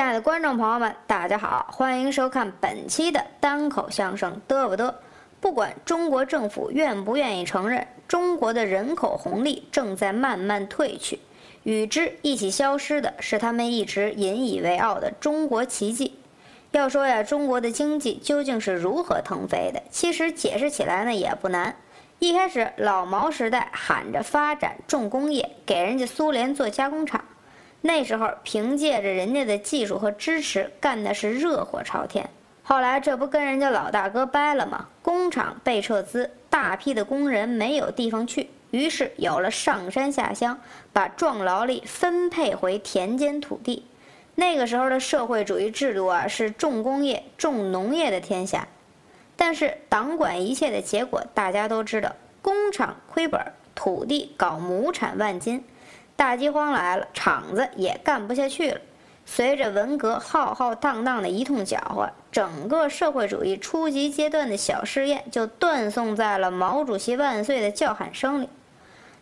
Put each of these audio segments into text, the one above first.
亲爱的观众朋友们，大家好，欢迎收看本期的单口相声嘚不嘚。不管中国政府愿不愿意承认，中国的人口红利正在慢慢褪去，与之一起消失的是他们一直引以为傲的中国奇迹。要说呀，中国的经济究竟是如何腾飞的？其实解释起来呢也不难。一开始老毛时代喊着发展重工业，给人家苏联做加工厂。那时候凭借着人家的技术和支持，干的是热火朝天。后来这不跟人家老大哥掰了吗？工厂被撤资，大批的工人没有地方去，于是有了上山下乡，把壮劳力分配回田间土地。那个时候的社会主义制度啊，是重工业、重农业的天下。但是党管一切的结果，大家都知道：工厂亏本，土地搞亩产万斤。大饥荒来了，厂子也干不下去了。随着文革浩浩荡荡的一通搅和，整个社会主义初级阶段的小试验就断送在了“毛主席万岁”的叫喊声里。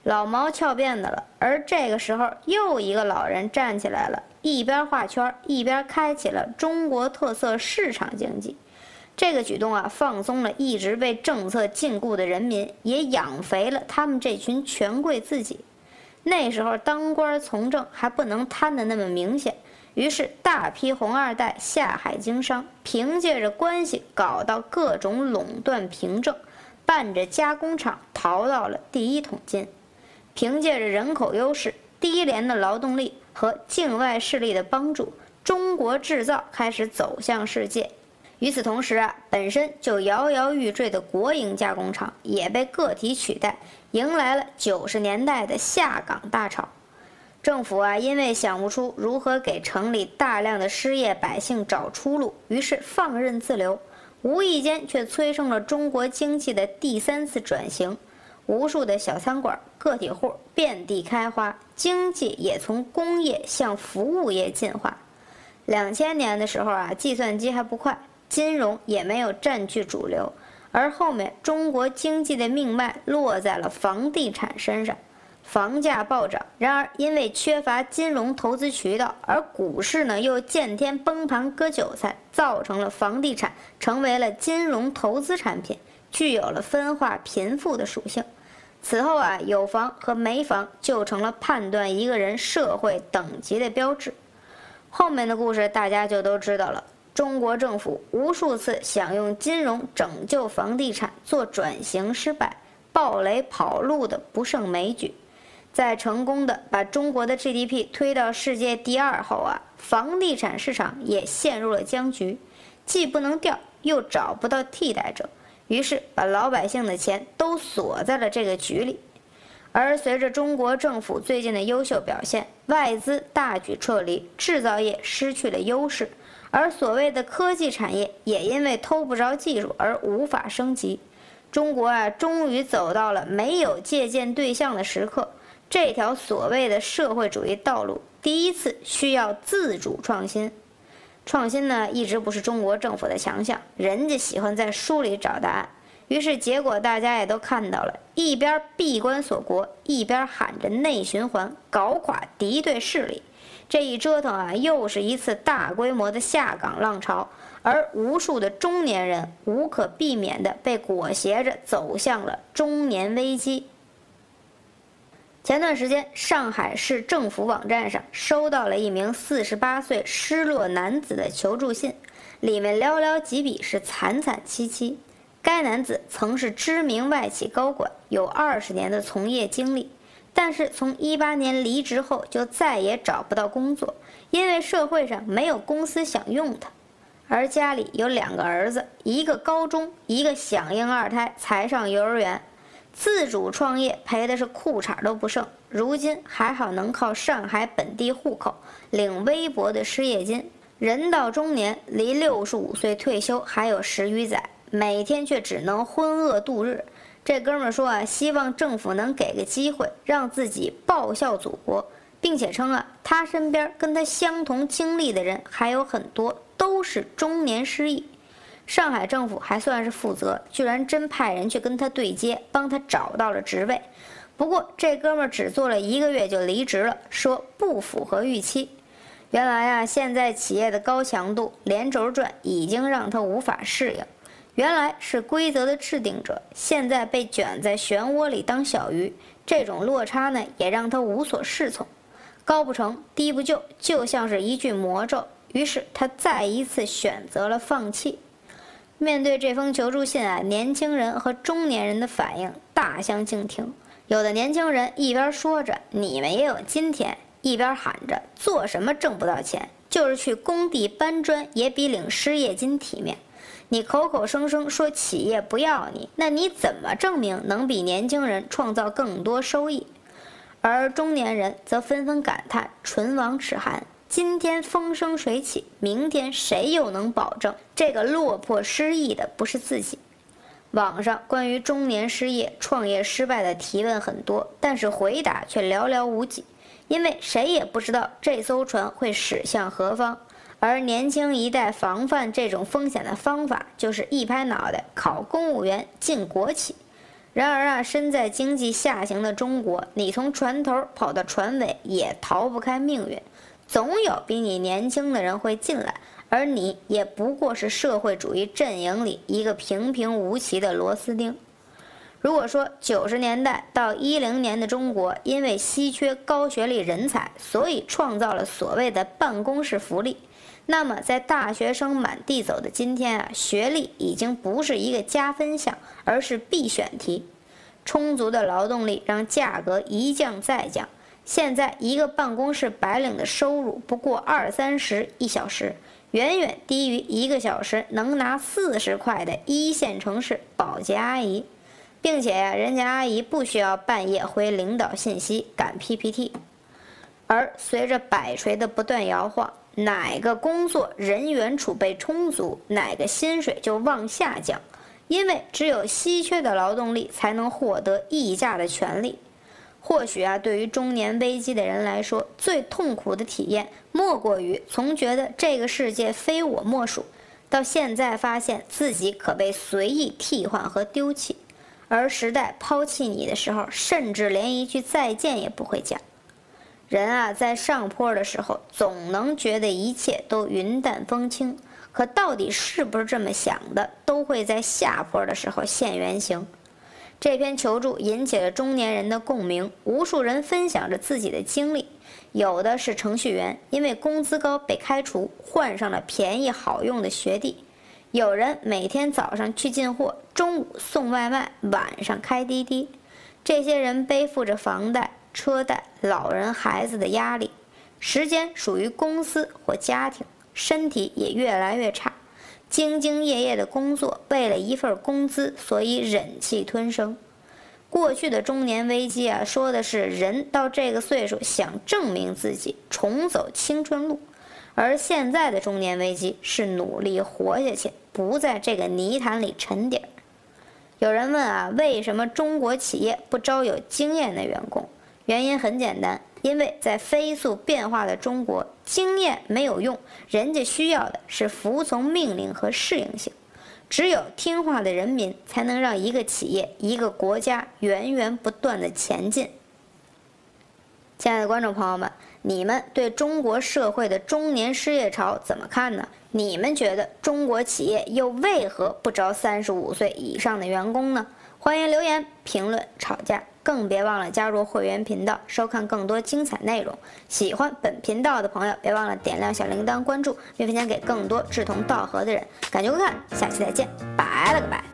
老毛翘辫子了，而这个时候又一个老人站起来了，一边画圈一边开启了中国特色市场经济。这个举动啊，放松了一直被政策禁锢的人民，也养肥了他们这群权贵自己。那时候当官从政还不能贪得那么明显，于是大批红二代下海经商，凭借着关系搞到各种垄断凭证，办着加工厂，淘到了第一桶金。凭借着人口优势、低廉的劳动力和境外势力的帮助，中国制造开始走向世界。与此同时啊，本身就摇摇欲坠的国营加工厂也被个体取代，迎来了九十年代的下岗大潮。政府啊，因为想不出如何给城里大量的失业百姓找出路，于是放任自流，无意间却催生了中国经济的第三次转型。无数的小餐馆、个体户遍地开花，经济也从工业向服务业进化。两千年的时候啊，计算机还不快。金融也没有占据主流，而后面中国经济的命脉落在了房地产身上，房价暴涨。然而因为缺乏金融投资渠道，而股市呢又见天崩盘割韭菜，造成了房地产成为了金融投资产品，具有了分化贫富的属性。此后啊，有房和没房就成了判断一个人社会等级的标志。后面的故事大家就都知道了。中国政府无数次想用金融拯救房地产做转型失败，暴雷跑路的不胜枚举。在成功的把中国的 GDP 推到世界第二后啊，房地产市场也陷入了僵局，既不能调，又找不到替代者，于是把老百姓的钱都锁在了这个局里。而随着中国政府最近的优秀表现，外资大举撤离，制造业失去了优势。而所谓的科技产业也因为偷不着技术而无法升级，中国啊，终于走到了没有借鉴对象的时刻。这条所谓的社会主义道路，第一次需要自主创新。创新呢，一直不是中国政府的强项，人家喜欢在书里找答案。于是结果大家也都看到了，一边闭关锁国，一边喊着内循环，搞垮敌对势力。这一折腾啊，又是一次大规模的下岗浪潮，而无数的中年人无可避免地被裹挟着走向了中年危机。前段时间，上海市政府网站上收到了一名四十八岁失落男子的求助信，里面寥寥几笔是惨惨戚戚。该男子曾是知名外企高管，有二十年的从业经历。但是从一八年离职后，就再也找不到工作，因为社会上没有公司想用他，而家里有两个儿子，一个高中，一个响应二胎才上幼儿园，自主创业赔的是裤衩都不剩，如今还好能靠上海本地户口领微薄的失业金，人到中年，离六十五岁退休还有十余载，每天却只能浑噩度日。这哥们儿说啊，希望政府能给个机会，让自己报效祖国，并且称啊，他身边跟他相同经历的人还有很多，都是中年失意。上海政府还算是负责，居然真派人去跟他对接，帮他找到了职位。不过这哥们儿只做了一个月就离职了，说不符合预期。原来啊，现在企业的高强度连轴转已经让他无法适应。原来是规则的制定者，现在被卷在漩涡里当小鱼，这种落差呢，也让他无所适从。高不成低不就，就像是一句魔咒。于是他再一次选择了放弃。面对这封求助信啊，年轻人和中年人的反应大相径庭。有的年轻人一边说着“你们也有今天”，一边喊着“做什么挣不到钱，就是去工地搬砖也比领失业金体面”。你口口声声说企业不要你，那你怎么证明能比年轻人创造更多收益？而中年人则纷纷感叹：“唇亡齿寒。”今天风生水起，明天谁又能保证这个落魄失意的不是自己？网上关于中年失业、创业失败的提问很多，但是回答却寥寥无几，因为谁也不知道这艘船会驶向何方。而年轻一代防范这种风险的方法，就是一拍脑袋考公务员、进国企。然而啊，身在经济下行的中国，你从船头跑到船尾也逃不开命运。总有比你年轻的人会进来，而你也不过是社会主义阵营里一个平平无奇的螺丝钉。如果说九十年代到一零年的中国因为稀缺高学历人才，所以创造了所谓的办公室福利，那么在大学生满地走的今天啊，学历已经不是一个加分项，而是必选题。充足的劳动力让价格一降再降。现在一个办公室白领的收入不过二三十一小时，远远低于一个小时能拿四十块的一线城市保洁阿姨，并且呀，人家阿姨不需要半夜回领导信息赶 PPT。而随着摆锤的不断摇晃，哪个工作人员储备充足，哪个薪水就往下降，因为只有稀缺的劳动力才能获得议价的权利。或许啊，对于中年危机的人来说，最痛苦的体验莫过于从觉得这个世界非我莫属，到现在发现自己可被随意替换和丢弃，而时代抛弃你的时候，甚至连一句再见也不会讲。人啊，在上坡的时候，总能觉得一切都云淡风轻，可到底是不是这么想的，都会在下坡的时候现原形。这篇求助引起了中年人的共鸣，无数人分享着自己的经历。有的是程序员，因为工资高被开除，换上了便宜好用的学弟；有人每天早上去进货，中午送外卖，晚上开滴滴。这些人背负着房贷、车贷、老人孩子的压力，时间属于公司或家庭，身体也越来越差。兢兢业业的工作，为了一份工资，所以忍气吞声。过去的中年危机啊，说的是人到这个岁数想证明自己，重走青春路；而现在的中年危机是努力活下去，不在这个泥潭里沉底儿。有人问啊，为什么中国企业不招有经验的员工？原因很简单。因为在飞速变化的中国，经验没有用，人家需要的是服从命令和适应性。只有听话的人民，才能让一个企业、一个国家源源不断的前进。亲爱的观众朋友们，你们对中国社会的中年失业潮怎么看呢？你们觉得中国企业又为何不招三十五岁以上的员工呢？欢迎留言评论吵架。更别忘了加入会员频道，收看更多精彩内容。喜欢本频道的朋友，别忘了点亮小铃铛、关注，并分享给更多志同道合的人。感谢观看，下期再见，拜了个拜。